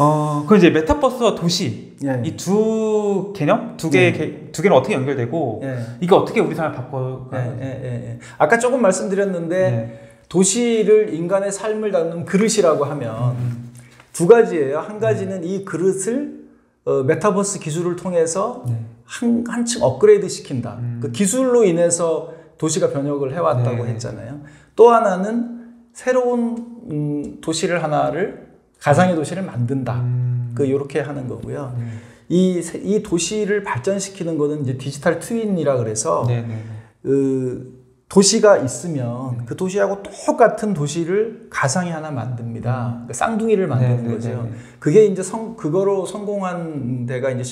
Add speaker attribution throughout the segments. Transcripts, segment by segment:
Speaker 1: 어, 그 이제 메타버스와 도시
Speaker 2: 예.
Speaker 1: 이두 개념 두 개의
Speaker 2: 예.
Speaker 1: 개- 두 개는 어떻게 연결되고
Speaker 2: 예.
Speaker 1: 이게 어떻게 우리 삶을 바꿔?
Speaker 2: 예, 예, 예, 예. 아까 조금 말씀드렸는데
Speaker 1: 네.
Speaker 2: 도시를 인간의 삶을 담는 그릇이라고 하면 두 가지예요. 한 가지는 이 그릇을 어, 메타버스 기술을 통해서
Speaker 1: 네.
Speaker 2: 한, 한층 업그레이드 시킨다. 그 기술로 인해서 도시가 변혁을 해왔다고
Speaker 1: 네.
Speaker 2: 했잖아요. 또 하나는 새로운 음, 도시를 하나를 가상의 도시를 만든다.
Speaker 1: 음.
Speaker 2: 그 요렇게 하는 거고요.
Speaker 1: 네.
Speaker 2: 이, 세- 이 도시를 발전시키는 거는 이제 디지털 트윈이라 그래서
Speaker 1: 네, 네, 네.
Speaker 2: 그 도시가 있으면 그 도시하고 똑같은 도시를 가상에 하나 만듭니다. 그러니까 쌍둥이를 만드는 거죠. 그게 이제 성, 그거로 성공한 데가 이제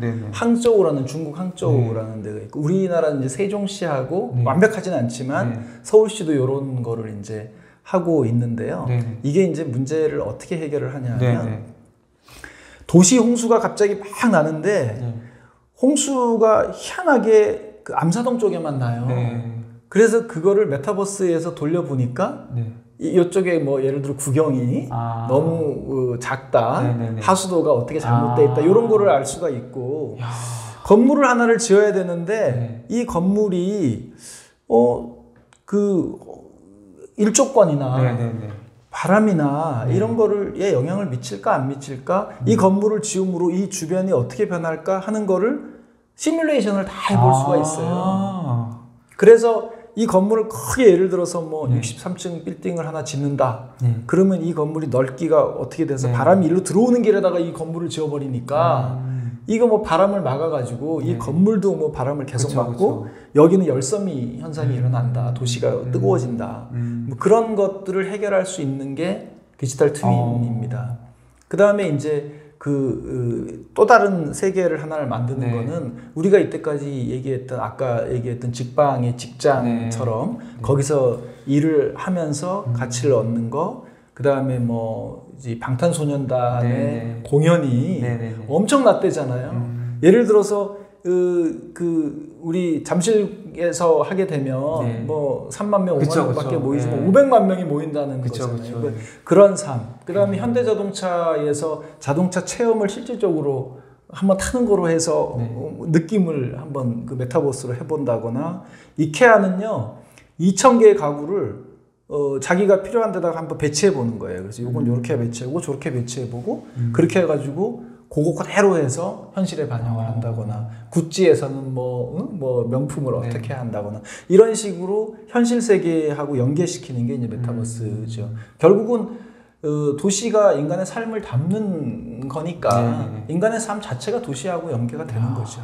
Speaker 1: 네.
Speaker 2: 항저우라는 중국 항저우라는 데가 있고 우리나라는 이제 세종시하고
Speaker 1: 네.
Speaker 2: 완벽하진 않지만
Speaker 1: 네.
Speaker 2: 서울시도 이런 거를 이제 하고 있는데요.
Speaker 1: 네, 네.
Speaker 2: 이게 이제 문제를 어떻게 해결을 하냐면
Speaker 1: 네, 네.
Speaker 2: 도시 홍수가 갑자기 막 나는데
Speaker 1: 네.
Speaker 2: 홍수가 희한하게 그 암사동 쪽에만 나요.
Speaker 1: 네.
Speaker 2: 그래서 그거를 메타버스에서 돌려보니까
Speaker 1: 네.
Speaker 2: 이- 이쪽에 뭐 예를 들어 구경이
Speaker 1: 아.
Speaker 2: 너무 어, 작다,
Speaker 1: 네네네.
Speaker 2: 하수도가 어떻게 잘못돼 있다
Speaker 1: 아.
Speaker 2: 이런 거를 알 수가 있고
Speaker 1: 야.
Speaker 2: 건물을 하나를 지어야 되는데 이 건물이 어그 일조권이나
Speaker 1: 네, 네, 네.
Speaker 2: 바람이나 이런 거를에 영향을 미칠까 안 미칠까
Speaker 1: 음.
Speaker 2: 이 건물을 지음으로 이 주변이 어떻게 변할까 하는 거를 시뮬레이션을 다 해볼 수가 있어요.
Speaker 1: 아.
Speaker 2: 그래서 이 건물을 크게 예를 들어서 뭐
Speaker 1: 네.
Speaker 2: 63층 빌딩을 하나 짓는다.
Speaker 1: 네.
Speaker 2: 그러면 이 건물이 넓기가 어떻게 돼서
Speaker 1: 네.
Speaker 2: 바람이 일로 들어오는 길에다가 이 건물을 지어버리니까
Speaker 1: 음.
Speaker 2: 이거 뭐 바람을 막아가지고 이
Speaker 1: 네.
Speaker 2: 건물도 뭐 바람을 계속
Speaker 1: 그쵸,
Speaker 2: 막고
Speaker 1: 그쵸.
Speaker 2: 여기는 열섬이 현상이
Speaker 1: 음.
Speaker 2: 일어난다. 도시가 뜨거워진다.
Speaker 1: 음.
Speaker 2: 뭐 그런 것들을 해결할 수 있는 게 디지털 트윈입니다.
Speaker 1: 어.
Speaker 2: 그 다음에 이제 그또 다른 세계를 하나를 만드는
Speaker 1: 네.
Speaker 2: 거는 우리가 이때까지 얘기했던 아까 얘기했던 직방의 직장처럼
Speaker 1: 네.
Speaker 2: 거기서 일을 하면서
Speaker 1: 음.
Speaker 2: 가치를 얻는 거. 그 다음에 뭐 이제 방탄소년단의
Speaker 1: 네, 네.
Speaker 2: 공연이
Speaker 1: 네, 네, 네.
Speaker 2: 엄청 났대잖아요.
Speaker 1: 음.
Speaker 2: 예를 들어서 그, 그 우리 잠실에서 하게 되면
Speaker 1: 네.
Speaker 2: 뭐 3만 명, 5만
Speaker 1: 그쵸,
Speaker 2: 명밖에
Speaker 1: 그쵸.
Speaker 2: 모이지만
Speaker 1: 네.
Speaker 2: 500만 명이 모인다는
Speaker 1: 그쵸,
Speaker 2: 거잖아요.
Speaker 1: 그쵸.
Speaker 2: 그- 그런 삶. 그다음에 현대자동차에서 자동차 체험을 실질적으로 한번 타는 거로 해서
Speaker 1: 네.
Speaker 2: 어, 느낌을 한번 그 메타버스로 해본다거나 이케아는요 2천 개의 가구를 어, 자기가 필요한 데다가 한번 배치해 보는 거예요. 그래서 이건 이렇게 배치하고 저렇게 배치해 보고 그렇게 해가지고 그거 그대로 해서 현실에 반영을 한다거나 구찌에서는 뭐, 응? 뭐 명품을
Speaker 1: 네.
Speaker 2: 어떻게 한다거나 이런 식으로 현실 세계하고 연계시키는 게 이제 메타버스죠. 결국은 어, 도시가 인간의 삶을 담는 거니까
Speaker 1: 네, 네.
Speaker 2: 인간의 삶 자체가 도시하고 연계가 되는 거죠.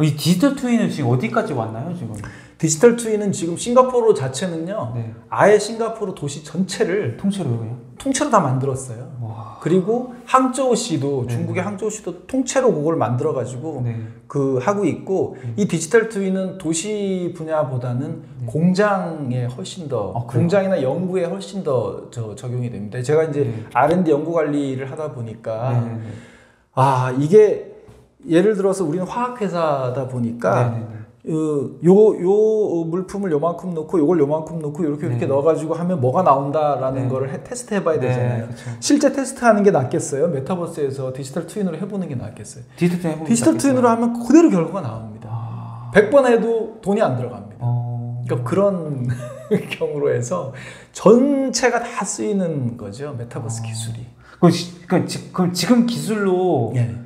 Speaker 1: 이 디지털 트윈은 지금 어디까지 왔나요, 지금?
Speaker 2: 디지털 트윈은 지금 싱가포르 자체는요,
Speaker 1: 네.
Speaker 2: 아예 싱가포르 도시 전체를
Speaker 1: 통째로요?
Speaker 2: 통째로 다 만들었어요.
Speaker 1: 와.
Speaker 2: 그리고 항저우시도
Speaker 1: 네.
Speaker 2: 중국의 항저우시도 통째로 그걸 만들어 가지고
Speaker 1: 네.
Speaker 2: 그 하고 있고 이 디지털 트윈은 도시 분야보다는 공장에 훨씬 더
Speaker 1: 네. 아?
Speaker 2: 공장이나 연구에 훨씬 더 저, 적용이 됩니다. 제가 이제
Speaker 1: 네.
Speaker 2: R&D 연구 관리를 하다 보니까
Speaker 1: 네, 네, 네.
Speaker 2: 아 이게 예를 들어서 우리는 화학회사다 보니까
Speaker 1: 네, 네, 네.
Speaker 2: 그 요, 요 물품을 요만큼 넣고 요걸 요만큼 넣고 이렇게 이렇게
Speaker 1: 네.
Speaker 2: 넣어가지고 하면 뭐가 나온다라는
Speaker 1: 네.
Speaker 2: 거를 해- 테스트 해봐야
Speaker 1: 네,
Speaker 2: 되잖아요.
Speaker 1: 그쵸.
Speaker 2: 실제 테스트하는 게 낫겠어요? 메타버스에서 디지털 트윈으로 해보는 게 낫겠어요?
Speaker 1: 디지털
Speaker 2: 디지털. twin으로 하면 그대로 결과가 나옵니다.
Speaker 1: 아.
Speaker 2: 100번 해도 돈이 안 들어갑니다.
Speaker 1: 어.
Speaker 2: 그러니까 그런 경우로 해서 전체가 다 쓰이는 거죠. 메타버스
Speaker 1: 어.
Speaker 2: 기술이.
Speaker 1: 그럼, 지, 그럼, 지, 그럼 지금 기술로
Speaker 2: 예.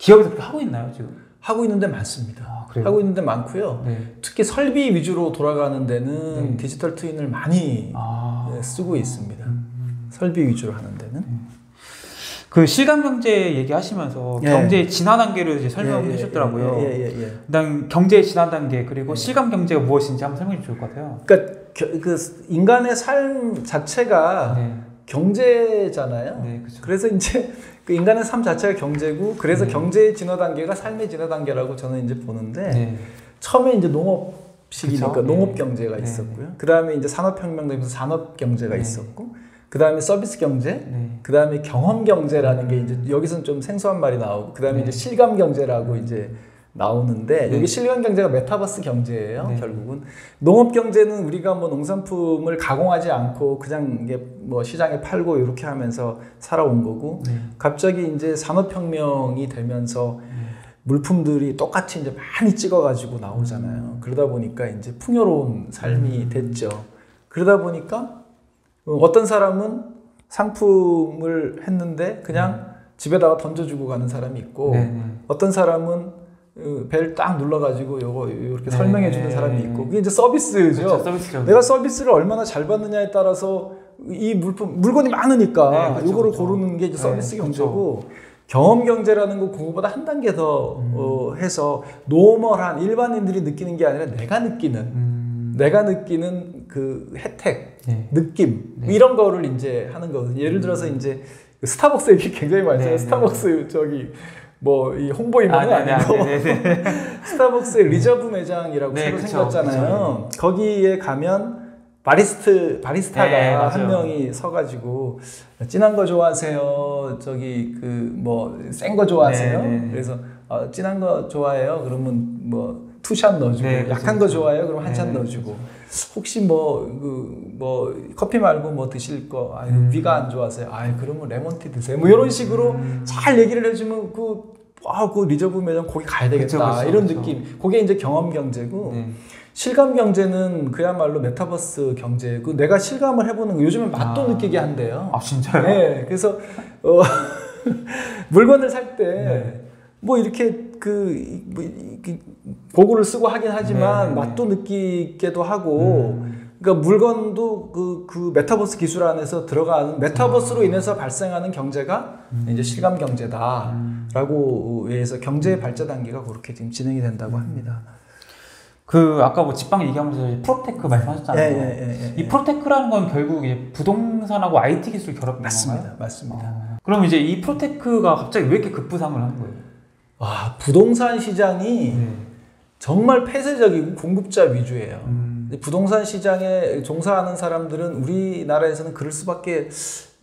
Speaker 1: 기업에서 그렇게 하고 있나요, 지금?
Speaker 2: 하고 있는데 많습니다.
Speaker 1: 아, 그래요?
Speaker 2: 하고 있는데 많고요.
Speaker 1: 네.
Speaker 2: 특히 설비 위주로 돌아가는 데는
Speaker 1: 네.
Speaker 2: 디지털 twin을 많이
Speaker 1: 아.
Speaker 2: 네, 쓰고 있습니다.
Speaker 1: 음.
Speaker 2: 설비 위주로 하는 데는.
Speaker 1: 그 실감 경제 얘기하시면서
Speaker 2: 예.
Speaker 1: 경제의 진화 단계를 이제 설명을
Speaker 2: 예, 예,
Speaker 1: 해주셨더라고요.
Speaker 2: 예, 예, 예, 예.
Speaker 1: 일단 경제의 진화 단계 그리고 실감 경제가 무엇인지 한번 설명해 주실 것 같아요.
Speaker 2: 그러니까 겨- 그 인간의 삶 자체가
Speaker 1: 네.
Speaker 2: 경제잖아요.
Speaker 1: 네, 그렇죠.
Speaker 2: 그래서 이제 그 인간의 삶 자체가 경제고 그래서
Speaker 1: 네.
Speaker 2: 경제의 진화 단계가 삶의 진화 단계라고 저는 이제 보는데
Speaker 1: 네.
Speaker 2: 처음에 이제 농업 시기니까
Speaker 1: 그쵸?
Speaker 2: 농업
Speaker 1: 네.
Speaker 2: 경제가
Speaker 1: 네.
Speaker 2: 있었고요. 그 다음에 이제 산업혁명 되면서 산업 경제가
Speaker 1: 네.
Speaker 2: 있었고, 그 다음에 서비스 경제,
Speaker 1: 네.
Speaker 2: 그 다음에 경험 경제라는 게 이제 여기서는 좀 생소한 말이 나오고, 그 다음에
Speaker 1: 네.
Speaker 2: 이제 실감 경제라고 이제 나오는데
Speaker 1: 네.
Speaker 2: 여기 실감 경제가 메타버스 경제예요.
Speaker 1: 네.
Speaker 2: 결국은 농업 경제는 우리가 뭐 농산품을 가공하지 않고 그냥 이게 뭐 시장에 팔고 이렇게 하면서 살아온 거고
Speaker 1: 네.
Speaker 2: 갑자기 이제 산업혁명이 되면서 물품들이 똑같이 이제 많이 찍어가지고 나오잖아요. 그러다 보니까 이제 풍요로운 삶이 됐죠. 그러다 보니까 어, 어떤 사람은 상품을 했는데 그냥 집에다가 던져주고 가는 사람이 있고
Speaker 1: 네, 네.
Speaker 2: 어떤 사람은 어, 벨 딱 눌러가지고 요거 이렇게
Speaker 1: 네.
Speaker 2: 설명해 주는 사람이 있고 그게 이제 서비스죠.
Speaker 1: 그렇죠, 서비스죠.
Speaker 2: 내가 서비스를 얼마나 잘 받느냐에 따라서 이 물품 물건이 많으니까
Speaker 1: 네, 그쵸,
Speaker 2: 이거를
Speaker 1: 그쵸.
Speaker 2: 고르는 게 이제
Speaker 1: 네,
Speaker 2: 서비스
Speaker 1: 그쵸.
Speaker 2: 경제고 경험 경제라는 거 그거보다 한 단계 더
Speaker 1: 음.
Speaker 2: 어, 해서 normal한 일반인들이 느끼는 게 아니라 내가 느끼는
Speaker 1: 음,
Speaker 2: 내가 느끼는 그 혜택
Speaker 1: 네.
Speaker 2: 느낌
Speaker 1: 네.
Speaker 2: 이런 거를 이제 하는 거거든요. 예를 들어서 이제 그 스타벅스 얘기 굉장히 많이
Speaker 1: 네,
Speaker 2: 하잖아요.
Speaker 1: 네.
Speaker 2: 스타벅스 저기 뭐 이 홍보는
Speaker 1: 아, 네,
Speaker 2: 아니고
Speaker 1: 네, 네, 네.
Speaker 2: 스타벅스의 Reserve 매장이라고
Speaker 1: 네,
Speaker 2: 새로
Speaker 1: 그쵸,
Speaker 2: 생겼잖아요. 거기에 가면 바리스트 바리스타가
Speaker 1: 네,
Speaker 2: 한. 명이 서가지고 진한 거 좋아하세요. 저기 그 뭐 센 거 좋아하세요.
Speaker 1: 네, 네, 네.
Speaker 2: 그래서 어, 진한 거 좋아해요. 그러면 뭐 two shot 넣어주고
Speaker 1: 네,
Speaker 2: 약한 거. 좋아해요. 그럼 한샷
Speaker 1: 네,
Speaker 2: 넣어주고 혹시 뭐그뭐 커피 말고 뭐 드실 거 아유
Speaker 1: 음.
Speaker 2: 위가 안 좋으세요. 아유 그러면 레몬티 드세요. 뭐 이런 식으로
Speaker 1: 음.
Speaker 2: 잘 얘기를 해주면 그 아, 그 Reserve 매장 거기 가야 되겠다.
Speaker 1: 그쵸, 그쵸,
Speaker 2: 이런
Speaker 1: 그쵸.
Speaker 2: 느낌. 그게 이제 경험 경제고
Speaker 1: 네.
Speaker 2: 실감 경제는 그야말로 메타버스 경제고 내가 실감을 해보는 거 요즘은 맛도
Speaker 1: 아.
Speaker 2: 느끼게 한대요.
Speaker 1: 아 진짜요?
Speaker 2: 네, 그래서 어, 물건을 살때
Speaker 1: 네.
Speaker 2: 뭐 이렇게 그, 이- 뭐 고글을 쓰고 하긴 하지만
Speaker 1: 네, 네.
Speaker 2: 맛도 느끼게도 하고
Speaker 1: 음.
Speaker 2: 그러니까 물건도 그, 그 메타버스 기술 안에서 들어가는 메타버스로 인해서 발생하는 경제가 이제 실감 경제다라고 해서 경제 발전 단계가 그렇게 지금 진행이 된다고 합니다.
Speaker 1: 그 아까 뭐 직방 얘기하면서 proptech 말씀하셨잖아요.
Speaker 2: 예, 예, 예, 예.
Speaker 1: 이 proptech라는 건 결국 부동산하고 IT 기술 결합인
Speaker 2: 맞습니다,
Speaker 1: 건가요?
Speaker 2: 맞습니다.
Speaker 1: 어. 그럼 이제 이 proptech가 갑자기 왜 이렇게 급부상을 한 거예요?
Speaker 2: 아 부동산 시장이
Speaker 1: 네.
Speaker 2: 정말 폐쇄적이고 공급자 위주예요.
Speaker 1: 음.
Speaker 2: 부동산 시장에 종사하는 사람들은 우리나라에서는 그럴 수밖에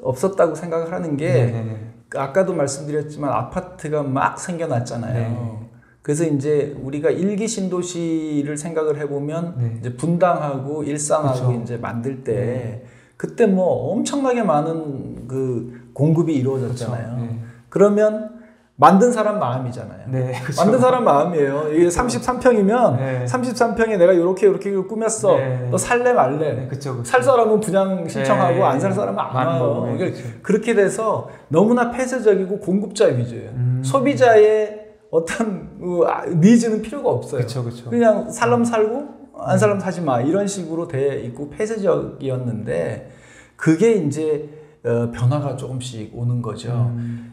Speaker 2: 없었다고 생각을 하는 게
Speaker 1: 네네네.
Speaker 2: 아까도 말씀드렸지만 아파트가 막 생겨났잖아요.
Speaker 1: 네.
Speaker 2: 그래서 이제 우리가 일기 신도시를 생각을 해보면
Speaker 1: 네.
Speaker 2: 이제 분당하고 일산하고
Speaker 1: 그쵸.
Speaker 2: 이제 만들 때 그때 뭐 엄청나게 많은 그 공급이 이루어졌잖아요.
Speaker 1: 그쵸. 네.
Speaker 2: 그러면 만든 사람 마음이잖아요.
Speaker 1: 네, 그쵸.
Speaker 2: 만든 사람 마음이에요. 이게 33평이면
Speaker 1: 네.
Speaker 2: 33평에 내가 이렇게 이렇게 꾸몄어.
Speaker 1: 네.
Speaker 2: 너 살래 말래?
Speaker 1: 네, 그쵸, 그쵸.
Speaker 2: 살 사람은 분양 신청하고
Speaker 1: 네.
Speaker 2: 안살 사람은 안 와요.
Speaker 1: 네.
Speaker 2: 그렇게 돼서 너무나 폐쇄적이고 공급자 위주예요.
Speaker 1: 음.
Speaker 2: 소비자의 어떤 어, 아, 니즈는 필요가 없어요.
Speaker 1: 그쵸, 그쵸.
Speaker 2: 그냥 살람 살고 안 살람 사지 마 이런 식으로 돼 있고 폐쇄적이었는데 그게 이제 어, 변화가 조금씩 오는 거죠.
Speaker 1: 음.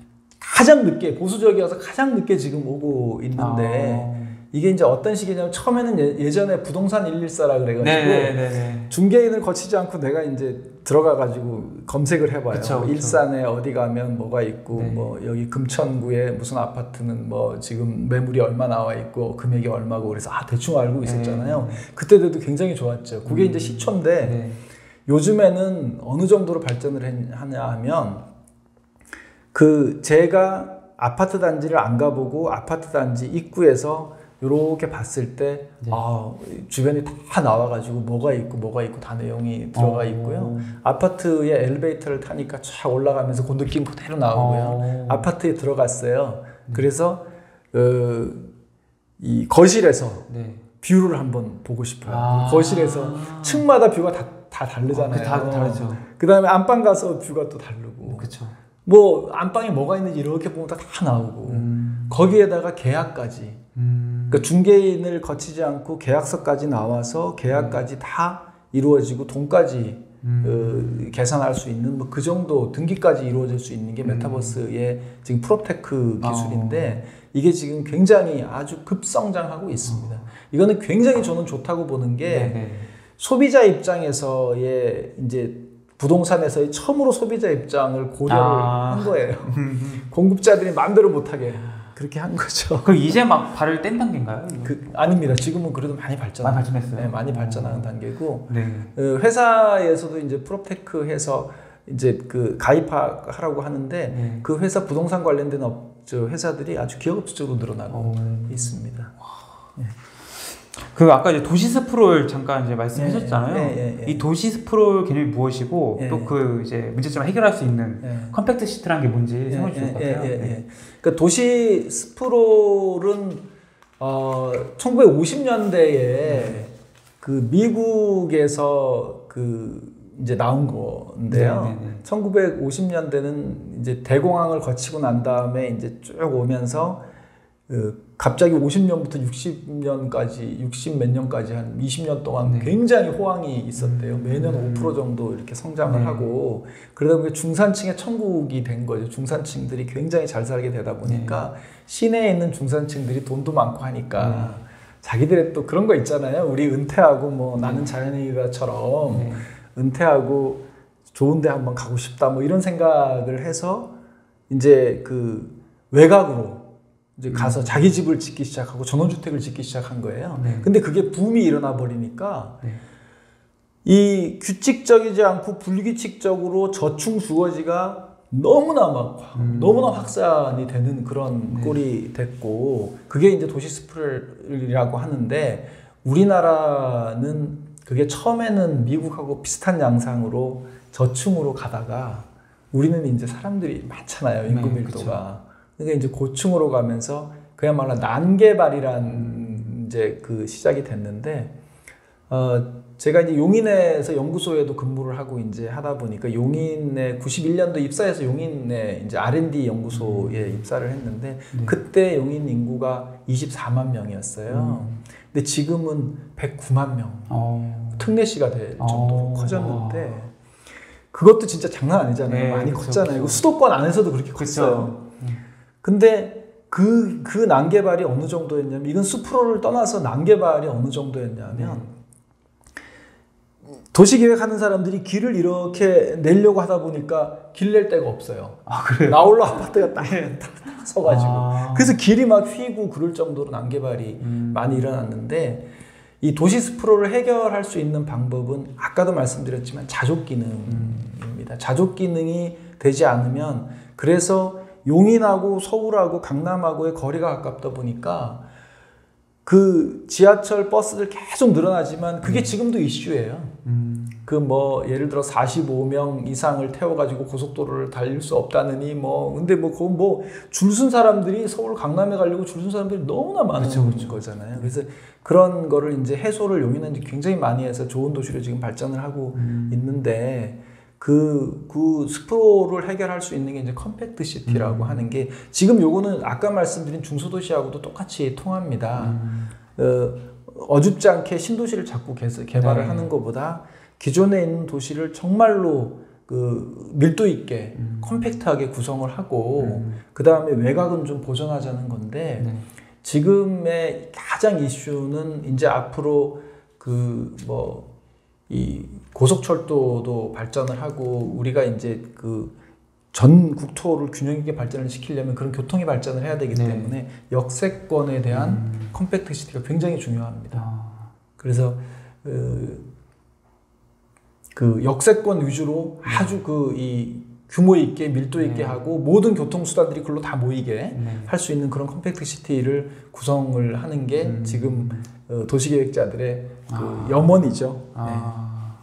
Speaker 2: 가장 늦게 보수적이어서 가장 늦게 지금 오고 있는데
Speaker 1: 아.
Speaker 2: 이게 이제 어떤 식이냐면 처음에는 예- 예전에 부동산 114라 그래가지고
Speaker 1: 네네네.
Speaker 2: 중개인을 거치지 않고 내가 이제 들어가 가지고 검색을 해봐요.
Speaker 1: 그쵸, 그쵸.
Speaker 2: 일산에 어디 가면 뭐가 있고
Speaker 1: 네.
Speaker 2: 뭐 여기 금천구에 무슨 아파트는 뭐 지금 매물이 얼마 나와 있고 금액이 얼마고 그래서 아 대충 알고 있었잖아요. 그때도 굉장히 좋았죠. 그게 이제 시초인데
Speaker 1: 네.
Speaker 2: 요즘에는 어느 정도로 발전을 했- 하냐 하면 그 제가 아파트 단지를 안 가보고 아파트 단지 입구에서 이렇게 봤을 때
Speaker 1: 네.
Speaker 2: 아, 주변이 다 나와가지고 뭐가 있고 뭐가 있고 다 내용이 들어가
Speaker 1: 어.
Speaker 2: 있고요. 아파트에 엘리베이터를 타니까 쫙 올라가면서 그 느낌 그대로 나오고요.
Speaker 1: 어.
Speaker 2: 아파트에 들어갔어요. 그래서 어, 이 거실에서
Speaker 1: 네.
Speaker 2: view를 한번 보고 싶어요.
Speaker 1: 아.
Speaker 2: 거실에서 층마다 view가 다, 다
Speaker 1: 아,
Speaker 2: 다르잖아요.
Speaker 1: 그다 다르죠.
Speaker 2: 그 다음에 안방 가서 view가 또 다르고.
Speaker 1: 그쵸.
Speaker 2: 뭐 안방에 뭐가 있는지 이렇게 보면 다, 다 나오고.
Speaker 1: 음.
Speaker 2: 거기에다가 계약까지.
Speaker 1: 음.
Speaker 2: 그러니까 중개인을 거치지 않고 계약서까지 나와서 계약까지 다 이루어지고 돈까지
Speaker 1: 음.
Speaker 2: 어, 계산할 수 있는 뭐 그 정도 등기까지 이루어질 수 있는 게
Speaker 1: 음.
Speaker 2: 메타버스의 지금 proptech
Speaker 1: 아.
Speaker 2: 기술인데 이게 지금 굉장히 아주 급성장하고 있습니다. 이거는 굉장히 저는 좋다고 보는 게
Speaker 1: 네네.
Speaker 2: 소비자 입장에서의 이제 부동산에서의 처음으로 소비자 입장을 고려를
Speaker 1: 아.
Speaker 2: 한 거예요. 공급자들이 마음대로 못하게 그렇게 한 거죠.
Speaker 1: 그럼 이제 막 발을 뗀 단계인가요?
Speaker 2: 그 아닙니다. 지금은 그래도 많이 발전.
Speaker 1: 많이 발전했어요.
Speaker 2: 네, 많이 발전하는 단계고
Speaker 1: 네.
Speaker 2: 어, 회사에서도 이제 proptech 해서 이제 그 가입하라고 하는데
Speaker 1: 네.
Speaker 2: 그 회사 부동산 관련된 업, 저 회사들이 아주 기하급수적으로 늘어나고
Speaker 1: 어.
Speaker 2: 있습니다.
Speaker 1: 그 아까 이제 도시 sprawl 잠깐 이제 말씀하셨잖아요.
Speaker 2: 예, 예, 예.
Speaker 1: 이 도시 sprawl 개념이 무엇이고
Speaker 2: 예.
Speaker 1: 또그 이제 문제점을 해결할 수 있는
Speaker 2: 예.
Speaker 1: compact city라는 게 뭔지
Speaker 2: 예,
Speaker 1: 설명해 주실 것
Speaker 2: 예,
Speaker 1: 같아요.
Speaker 2: 예, 예,
Speaker 1: 네.
Speaker 2: 예. 그러니까 도시 sprawl은 어, 1950년대에 그 미국에서 그 이제 나온 건데요.
Speaker 1: 네, 네, 네.
Speaker 2: 1950년대는 이제 대공황을 거치고 난 다음에 이제 쭉 오면서 그 갑자기 50년부터 60년까지 60 몇 년까지 한 20년 동안
Speaker 1: 네.
Speaker 2: 굉장히 호황이 있었대요. 매년
Speaker 1: 음.
Speaker 2: 5% 정도 이렇게 성장을
Speaker 1: 네.
Speaker 2: 하고 그러다 보니까 중산층의 천국이 된 거죠. 중산층들이 굉장히 잘 살게 되다 보니까
Speaker 1: 네.
Speaker 2: 시내에 있는 중산층들이 돈도 많고 하니까 자기들의 또 그런 거 있잖아요. 우리 은퇴하고 뭐 나는 자연인이다처럼
Speaker 1: 네.
Speaker 2: 은퇴하고 좋은데 한번 가고 싶다 뭐 이런 생각을 해서 이제 그 외곽으로 이제 가서
Speaker 1: 음.
Speaker 2: 자기 집을 짓기 시작하고 전원주택을 짓기 시작한 거예요.
Speaker 1: 네.
Speaker 2: 근데 그게 붐이 일어나 버리니까
Speaker 1: 네.
Speaker 2: 이 규칙적이지 않고 불규칙적으로 저층 주거지가 너무나 막
Speaker 1: 음.
Speaker 2: 너무나 확산이 되는 그런
Speaker 1: 네.
Speaker 2: 꼴이 됐고 그게 이제 도시 스프레이라고 하는데 우리나라는 그게 처음에는 미국하고 비슷한 양상으로 저층으로 가다가 우리는 이제 사람들이 많잖아요 인구
Speaker 1: 네,
Speaker 2: 밀도가 그러니까 이제 고층으로 가면서 그야말로 난개발이란 이제 그 시작이 됐는데 어 제가 이제 용인에서 연구소에도 근무를 하고 이제 하다 보니까 용인에 91년도 입사해서 용인에 이제 R&D 연구소에 입사를 했는데
Speaker 1: 네.
Speaker 2: 그때 용인 인구가 24만 명이었어요.
Speaker 1: 음.
Speaker 2: 근데 지금은 109만 명.
Speaker 1: 어.
Speaker 2: 특례시가 될
Speaker 1: 어.
Speaker 2: 정도로 커졌는데 그것도 진짜 장난 아니잖아요.
Speaker 1: 네,
Speaker 2: 많이
Speaker 1: 그쵸,
Speaker 2: 컸잖아요.
Speaker 1: 그쵸.
Speaker 2: 수도권 안에서도 그렇게. 컸어요.
Speaker 1: 음.
Speaker 2: 근데 그, 그 난개발이 어느 정도였냐면, 이건 수프로를 떠나서 난개발이 어느 정도였냐면, 도시계획하는 사람들이 길을 이렇게 내려고 하다 보니까 길 낼 데가 없어요.
Speaker 1: 아 그래요?
Speaker 2: 나홀로 아파트가 딱, 딱 서가지고.
Speaker 1: 아.
Speaker 2: 그래서 길이 막 휘고 그럴 정도로 난개발이
Speaker 1: 음.
Speaker 2: 많이 일어났는데, 이 도시 스프로를 해결할 수 있는 방법은 아까도 말씀드렸지만 자족 기능입니다. 자족 기능이 되지 않으면 그래서 용인하고 서울하고 강남하고의 거리가 가깝다 보니까 그 지하철 버스들 계속 늘어나지만 그게 지금도 이슈예요.
Speaker 1: 음.
Speaker 2: 그뭐 예를 들어 45명 이상을 태워가지고 고속도로를 달릴 수 없다느니 뭐 근데 뭐 그건 뭐 줄 쓴 사람들이 서울 강남에 가려고 줄 쓴 사람들이 너무나 많은
Speaker 1: 그쵸, 그쵸.
Speaker 2: 거잖아요. 그래서 그런 거를 이제 해소를 용인은 이제 굉장히 많이 해서 좋은 도시로 지금 발전을 하고
Speaker 1: 음.
Speaker 2: 있는데 그, 그 sprawl을 해결할 수 있는 게 이제 compact city라고
Speaker 1: 음.
Speaker 2: 하는 게 지금 요거는 아까 말씀드린 중소도시하고도 똑같이 통합니다.
Speaker 1: 음.
Speaker 2: 어, 어줍지 않게 신도시를 자꾸 개, 개발을
Speaker 1: 네.
Speaker 2: 하는 것보다 기존에 있는 도시를 정말로 그 밀도 있게
Speaker 1: 음.
Speaker 2: compact하게 구성을 하고
Speaker 1: 음.
Speaker 2: 그 다음에 외곽은 좀 보존하자는 건데
Speaker 1: 네.
Speaker 2: 지금의 가장 이슈는 이제 앞으로 그뭐 이 고속철도도 발전을 하고 우리가 이제 그 전 국토를 균형 있게 발전을 시키려면 그런 교통이 발전을 해야 되기
Speaker 1: 네.
Speaker 2: 때문에 역세권에 대한
Speaker 1: 음.
Speaker 2: compact city가 굉장히 중요합니다.
Speaker 1: 아.
Speaker 2: 그래서 그, 그 역세권 위주로 아주 그 이 규모 있게 밀도 있게
Speaker 1: 네.
Speaker 2: 하고 모든 교통 수단들이 글로 다 모이게
Speaker 1: 네.
Speaker 2: 할수 있는 그런 compact city를 구성을 하는 게
Speaker 1: 음.
Speaker 2: 지금 어, 도시계획자들의 그
Speaker 1: 아.
Speaker 2: 염원이죠. 네.
Speaker 1: 아.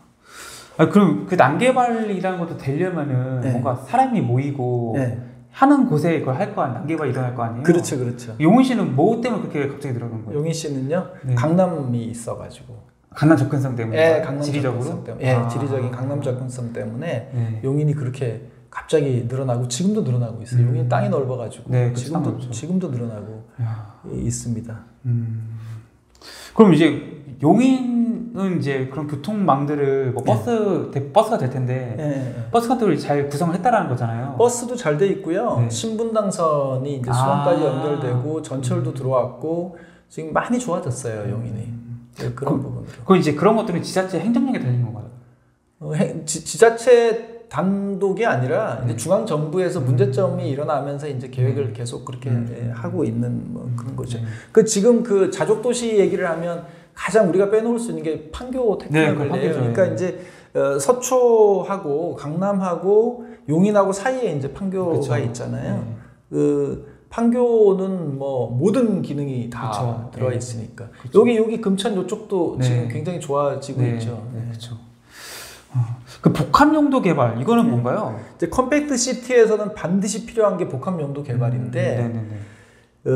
Speaker 1: 아, 그럼 그 난개발이라는 것도 되려면은
Speaker 2: 네.
Speaker 1: 뭔가 사람이 모이고
Speaker 2: 네.
Speaker 1: 하는 곳에 그걸 할 거 아니에요? 난개발이 일어날 거 아니에요?
Speaker 2: 그렇죠, 그렇죠.
Speaker 1: 용인 씨는 뭐 때문에 그렇게 갑자기 들어간 거예요?
Speaker 2: 용인 씨는요
Speaker 1: 네.
Speaker 2: 강남이 있어가지고,
Speaker 1: 강남 접근성 때문에?
Speaker 2: 예, 강남
Speaker 1: 지리적으로?
Speaker 2: 접근성 때문에, 예,
Speaker 1: 아.
Speaker 2: 지리적인 강남 접근성 때문에
Speaker 1: 네.
Speaker 2: 용인이 그렇게 갑자기 늘어나고 지금도 늘어나고 있어요.
Speaker 1: 음.
Speaker 2: 용인 땅이 넓어가지고
Speaker 1: 네, 그쵸,
Speaker 2: 지금도. 지금도 늘어나고
Speaker 1: 야.
Speaker 2: 있습니다.
Speaker 1: 음. 그럼 이제 용인은 이제 그런 교통망들을 뭐 버스 대- 버스가 될 텐데
Speaker 2: 예, 예, 예.
Speaker 1: 버스 같은 걸잘 구성을 했다라는 거잖아요.
Speaker 2: 버스도 잘 돼 있고요.
Speaker 1: 네.
Speaker 2: 신분당선이 이제 수원까지
Speaker 1: 아.
Speaker 2: 연결되고 전철도 들어왔고 지금 많이 좋아졌어요 용인이
Speaker 1: 음.
Speaker 2: 네, 그런
Speaker 1: 그-
Speaker 2: 부분으로.
Speaker 1: 그럼 이제 그런 것들은 지자체 행정력에 달린 건가요?
Speaker 2: 어, 해- 지, 지자체 단독이 아니라
Speaker 1: 네.
Speaker 2: 이제 중앙 정부에서 문제점이 일어나면서 이제 계획을 계속 그렇게
Speaker 1: 음.
Speaker 2: 예, 하고 있는 뭐 그런 거죠.
Speaker 1: 네.
Speaker 2: 그 지금 그 자족 도시 얘기를 하면 가장 우리가 빼놓을 수 없는 게 판교
Speaker 1: 네,
Speaker 2: 테크노
Speaker 1: 그.
Speaker 2: 그러니까
Speaker 1: 네.
Speaker 2: 이제 어, 서초하고 강남하고 용인하고 사이에 이제 판교가
Speaker 1: 그쵸.
Speaker 2: 있잖아요.
Speaker 1: 네.
Speaker 2: 그 판교는 뭐 모든 기능이 다
Speaker 1: 그쵸.
Speaker 2: 들어가
Speaker 1: 네.
Speaker 2: 있으니까
Speaker 1: 그쵸.
Speaker 2: 여기 여기 금천 이쪽도
Speaker 1: 네.
Speaker 2: 지금 굉장히 좋아지고
Speaker 1: 네,
Speaker 2: 있죠.
Speaker 1: 네, 그렇죠. 어, 그 복합 용도 개발 이거는
Speaker 2: 네.
Speaker 1: 뭔가요?
Speaker 2: 이제 compact city에서는 반드시 필요한 게 복합 용도 개발인데
Speaker 1: 음.
Speaker 2: 어,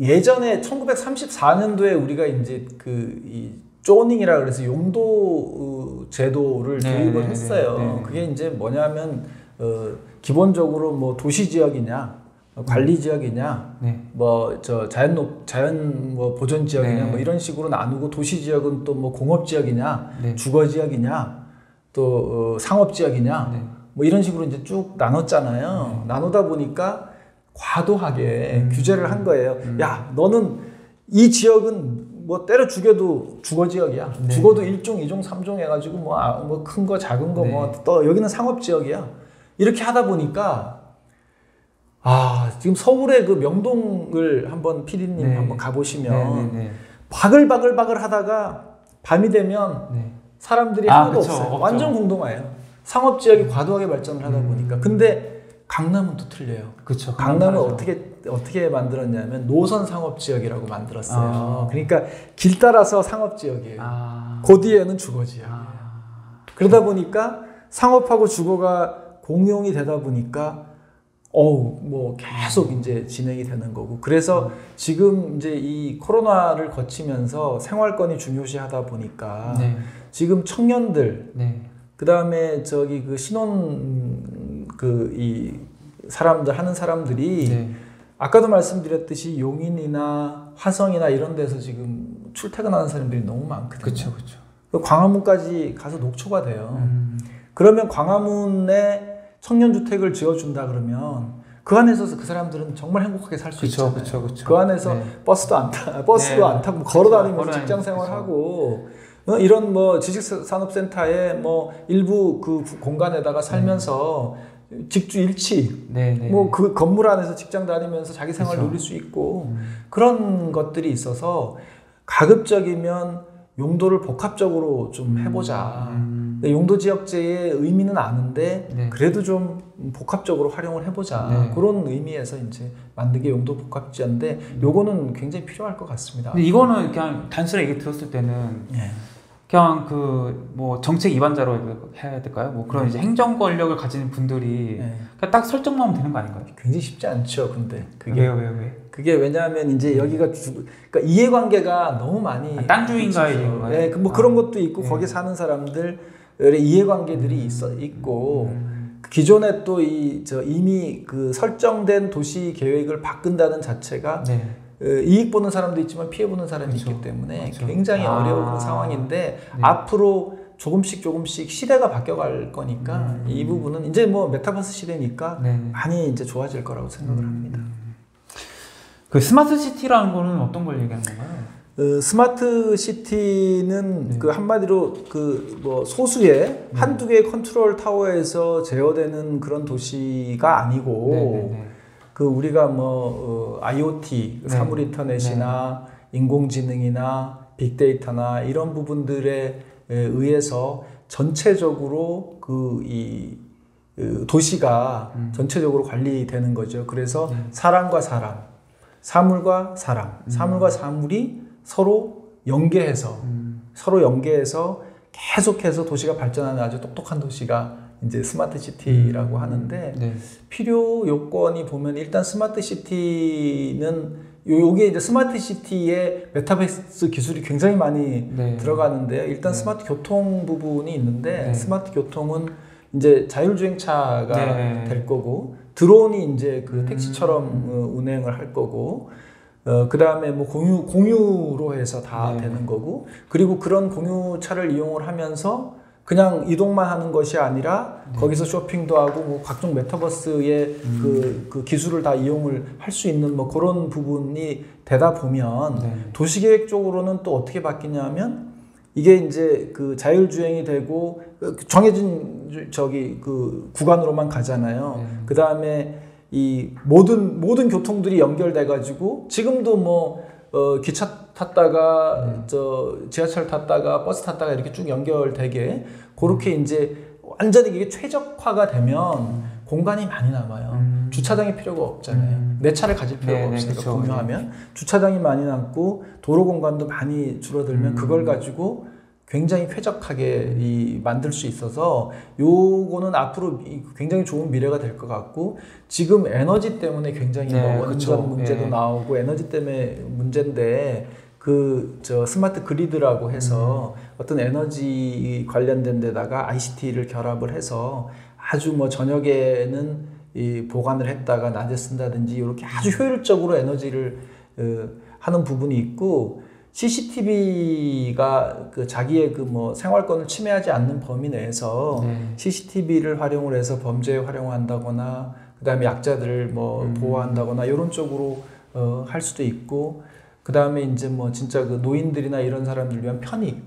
Speaker 2: 예전에 1934년도에 우리가 이제 그이 조닝이라 그래서 용도 어, 제도를
Speaker 1: 네,
Speaker 2: 도입을
Speaker 1: 네,
Speaker 2: 했어요.
Speaker 1: 네, 네.
Speaker 2: 그게 이제 뭐냐면 어, 기본적으로 뭐 도시 지역이냐, 어, 관리 지역이냐,
Speaker 1: 네.
Speaker 2: 뭐저 자연 녹 자연 뭐 보존 지역이냐
Speaker 1: 네.
Speaker 2: 뭐 이런 식으로 나누고 도시 지역은 또 뭐 공업 지역이냐,
Speaker 1: 네.
Speaker 2: 주거 지역이냐, 또 어, 상업 지역이냐,
Speaker 1: 네.
Speaker 2: 뭐 이런 식으로 이제 쭉 나눴잖아요. 나누다 보니까 과도하게
Speaker 1: 음.
Speaker 2: 규제를 한 거예요.
Speaker 1: 음.
Speaker 2: 야, 너는 이 지역은 뭐 때려 죽여도 주거 지역이야.
Speaker 1: 네.
Speaker 2: 죽어도 1종, 2종, 3종 해가지고 뭐큰 거, 작은 거
Speaker 1: 네.
Speaker 2: 뭐또 여기는 상업 지역이야. 이렇게 하다 보니까 아 지금 서울의 그 명동을 한번 피디님
Speaker 1: 네.
Speaker 2: 한번 가보시면
Speaker 1: 네, 네, 네.
Speaker 2: 바글바글바글 하다가 밤이 되면
Speaker 1: 네.
Speaker 2: 사람들이
Speaker 1: 아,
Speaker 2: 하나도
Speaker 1: 그쵸,
Speaker 2: 없어요.
Speaker 1: 없죠.
Speaker 2: 완전 공동화예요. 상업 지역이 과도하게 발전을 하다
Speaker 1: 음.
Speaker 2: 보니까. 근데 강남은 또 틀려요.
Speaker 1: 그렇죠.
Speaker 2: 강남은
Speaker 1: 다르죠.
Speaker 2: 어떻게 어떻게 만들었냐면 노선 상업 지역이라고 만들었어요.
Speaker 1: 아.
Speaker 2: 그러니까 길 따라서 상업 지역이에요.
Speaker 1: 아.
Speaker 2: 그 뒤에는 주거 지역.
Speaker 1: 아.
Speaker 2: 그러다 보니까 상업하고 주거가 공용이 되다 보니까 어우 뭐 계속 이제 진행이 되는 거고 그래서 지금 이제 이 코로나를 거치면서 생활권이 중요시하다 보니까
Speaker 1: 네.
Speaker 2: 지금 청년들
Speaker 1: 네.
Speaker 2: 그 다음에 저기 그 신혼 그 이 사람들 하는 사람들이
Speaker 1: 네.
Speaker 2: 아까도 말씀드렸듯이 용인이나 화성이나 이런 데서 지금 출퇴근하는 사람들이 너무 많거든요.
Speaker 1: 그렇죠. 그렇죠.
Speaker 2: 광화문까지 가서 녹초가 돼요.
Speaker 1: 음.
Speaker 2: 그러면 광화문에 청년 주택을 지어준다 그러면 그 안에서 그 사람들은 정말 행복하게 살 수 있잖아요.
Speaker 1: 그쵸, 그쵸.
Speaker 2: 그 안에서
Speaker 1: 네.
Speaker 2: 버스도 안 타, 버스도
Speaker 1: 네.
Speaker 2: 안 타고
Speaker 1: 그쵸,
Speaker 2: 걸어 다니면서
Speaker 1: 걸어
Speaker 2: 직장 생활하고 어, 이런 뭐 지식산업센터에 뭐 일부 그 공간에다가 살면서 직주 일치
Speaker 1: 네, 네.
Speaker 2: 뭐그 건물 안에서 직장 다니면서 자기 생활
Speaker 1: 그쵸.
Speaker 2: 누릴 수 있고
Speaker 1: 음.
Speaker 2: 그런 것들이 있어서 가급적이면 용도를 복합적으로 좀 해보자.
Speaker 1: 음.
Speaker 2: 용도 지역제의 의미는 아는데
Speaker 1: 네.
Speaker 2: 그래도 좀 복합적으로 활용을 해보자
Speaker 1: 네.
Speaker 2: 그런 의미에서 이제 만든 게 용도 복합제인데
Speaker 1: 음.
Speaker 2: 요거는 굉장히 필요할 것 같습니다.
Speaker 1: 근데 이거는 그냥 얘기 들었을 때는
Speaker 2: 예.
Speaker 1: 그냥 그 뭐 정책 위반자로 해야 될까요? 뭐 그런
Speaker 2: 네.
Speaker 1: 이제 행정 권력을 가지는 분들이
Speaker 2: 예.
Speaker 1: 그냥 딱 설정만 하면 되는 거 아닌가요?
Speaker 2: 굉장히 쉽지 않죠. 근데 그게
Speaker 1: 왜요, 왜요, 왜?
Speaker 2: 그게 왜냐하면 이제 여기가 주, 그러니까 이해관계가 너무 많이
Speaker 1: 아, 땅 주인과의
Speaker 2: 있어서.
Speaker 1: 이해관계?
Speaker 2: 예, 그뭐
Speaker 1: 아.
Speaker 2: 그런 것도 있고
Speaker 1: 예.
Speaker 2: 거기 사는 사람들의 이해관계들이 있어 있고
Speaker 1: 음.
Speaker 2: 기존에 또 이 저 이미 그 설정된 도시 계획을 바꾼다는 자체가
Speaker 1: 네.
Speaker 2: 어, 이익 보는 사람도 있지만 피해 보는 사람이
Speaker 1: 그렇죠.
Speaker 2: 있기 때문에
Speaker 1: 그렇죠.
Speaker 2: 굉장히
Speaker 1: 아.
Speaker 2: 어려운 상황인데
Speaker 1: 네.
Speaker 2: 앞으로 조금씩 조금씩 시대가 바뀌어갈 거니까
Speaker 1: 음.
Speaker 2: 이 부분은 이제 뭐 메타버스 시대니까
Speaker 1: 네.
Speaker 2: 많이 이제 좋아질 거라고 생각을 합니다.
Speaker 1: 그 smart city라는 거는 어떤 걸 얘기하는 건가요?
Speaker 2: 어, smart city는
Speaker 1: 네.
Speaker 2: 그 한마디로 그 뭐 소수의 한두 개의 컨트롤 타워에서 제어되는 그런 도시가 아니고
Speaker 1: 네, 네, 네.
Speaker 2: 그 우리가 뭐 어, IoT
Speaker 1: 네.
Speaker 2: 사물 인터넷이나 인공지능이나 빅데이터나 이런 부분들에 에 의해서 전체적으로 그이 도시가
Speaker 1: 음.
Speaker 2: 전체적으로 관리되는 거죠. 그래서
Speaker 1: 네.
Speaker 2: 사람과 사람, 사물과 사람, 사물과 사물이 서로 연계해서
Speaker 1: 음.
Speaker 2: 서로 연계해서 계속해서 도시가 발전하는 아주 똑똑한 도시가 이제 smart city라고 하는데
Speaker 1: 네.
Speaker 2: 필요 요건이 보면 일단 smart city는 요- 요게 이제 smart city의 메타버스 기술이 굉장히 많이
Speaker 1: 네.
Speaker 2: 들어가는데요. 일단
Speaker 1: 네.
Speaker 2: 스마트 교통 부분이 있는데
Speaker 1: 네.
Speaker 2: 스마트 교통은 이제 자율주행차가
Speaker 1: 네.
Speaker 2: 될 거고 드론이 이제 그
Speaker 1: 음.
Speaker 2: 택시처럼 어, 운행을 할 거고 어, 그 다음에 뭐 공유, 공유로 해서 다
Speaker 1: 네.
Speaker 2: 되는 거고 그리고 그런 공유차를 이용을 하면서 그냥 이동만 하는 것이 아니라
Speaker 1: 네.
Speaker 2: 거기서 쇼핑도 하고 뭐 각종 메타버스의
Speaker 1: 음.
Speaker 2: 그, 그 기술을 다 이용을 할 수 있는 뭐 그런 부분이 되다 보면
Speaker 1: 네.
Speaker 2: 도시계획 쪽으로는 또 어떻게 바뀌냐면 이게 이제 그 자율주행이 되고 그 정해진 주- 저기 그 구간으로만 가잖아요.
Speaker 1: 네.
Speaker 2: 그 다음에 이 모든 모든 교통들이 연결돼 가지고 지금도 뭐 어, 기차 탔다가
Speaker 1: 네.
Speaker 2: 저 지하철 탔다가 버스 탔다가 이렇게 쭉 연결되게 그렇게 이제 완전히 이게 최적화가 되면 공간이 많이 남아요.
Speaker 1: 음.
Speaker 2: 주차장이 필요가 없잖아요.
Speaker 1: 음.
Speaker 2: 내 차를 가질 필요가
Speaker 1: 네, 네,
Speaker 2: 없으니까
Speaker 1: 그쵸.
Speaker 2: 공유하면 주차장이 많이 남고 도로 공간도 많이 줄어들면
Speaker 1: 음.
Speaker 2: 그걸 가지고 굉장히 쾌적하게 이 만들 수 있어서 요거는 앞으로 이 굉장히 좋은 미래가 될 것 같고 지금 에너지 때문에 굉장히
Speaker 1: 네,
Speaker 2: 뭐 원전. 문제도
Speaker 1: 예.
Speaker 2: 나오고 에너지 때문에 문제인데 그 저 스마트 그리드라고 해서
Speaker 1: 음.
Speaker 2: 어떤 에너지 관련된 데다가 ICT를 결합을 해서 아주 뭐 저녁에는 이 보관을 했다가 낮에 쓴다든지 이렇게 아주 효율적으로 에너지를 어, 하는 부분이 있고 CCTV가 그 자기의 그 뭐 생활권을 침해하지 않는 범위 내에서
Speaker 1: 네.
Speaker 2: CCTV를 활용을 해서 범죄에 활용한다거나 그다음에 약자들을 뭐
Speaker 1: 음.
Speaker 2: 보호한다거나 이런 쪽으로 어, 할 수도 있고 그 다음에 이제 뭐 진짜 그 노인들이나 이런 사람들 위한 편익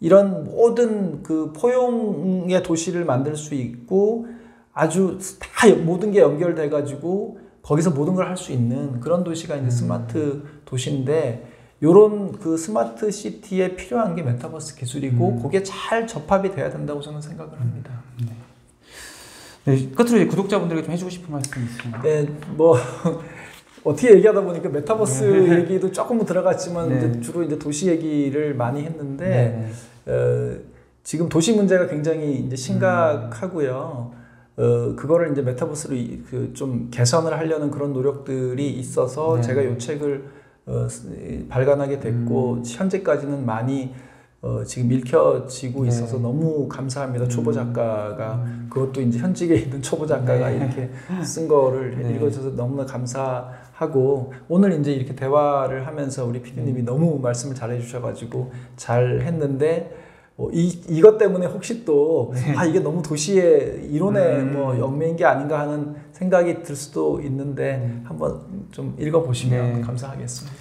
Speaker 2: 이런 모든 그 포용의 도시를 만들 수 있고 아주 다 모든 게 연결돼 가지고 거기서 모든 걸 할 수 있는 그런 도시가 이제 스마트 도시인데 요런 그 스마트 시티에 필요한 게 메타버스 기술이고
Speaker 1: 음.
Speaker 2: 그게 잘 접합이 돼야 된다고 저는 생각을 합니다.
Speaker 1: 네, 끝으로 이제 구독자분들에게 좀 해주고 싶은 말씀 있으신가요?
Speaker 2: 네, 뭐 어떻게 얘기하다 보니까 메타버스
Speaker 1: 네.
Speaker 2: 얘기도 조금 들어갔지만
Speaker 1: 네.
Speaker 2: 이제 주로 이제 도시 얘기를 많이 했는데
Speaker 1: 네.
Speaker 2: 어, 지금 도시 문제가 굉장히 이제 심각하고요. 어, 그거를 이제 메타버스로 그 좀 개선을 하려는 그런 노력들이 있어서
Speaker 1: 네.
Speaker 2: 제가 이 책을 어, 쓰- 발간하게 됐고 현재까지는 많이 어, 지금 읽혀지고
Speaker 1: 네.
Speaker 2: 있어서 너무 감사합니다. 초보
Speaker 1: 음.
Speaker 2: 작가가 그것도 이제 현직에 있는 초보 작가가
Speaker 1: 네.
Speaker 2: 이렇게 쓴 거를
Speaker 1: 네.
Speaker 2: 읽어줘서 너무나 감사 하고 오늘 이제 이렇게 대화를 하면서 우리 PD님이
Speaker 1: 음.
Speaker 2: 너무 말씀을 잘 해 주셔가지고 잘 했는데 어, 이 이것 때문에 혹시 또아 이게 너무 도시의 이론의
Speaker 1: 네. 음.
Speaker 2: 뭐 영매인 게 아닌가 하는 생각이 들 수도 있는데
Speaker 1: 음.
Speaker 2: 한번 좀 읽어보시면
Speaker 1: 네.
Speaker 2: 감사하겠습니다.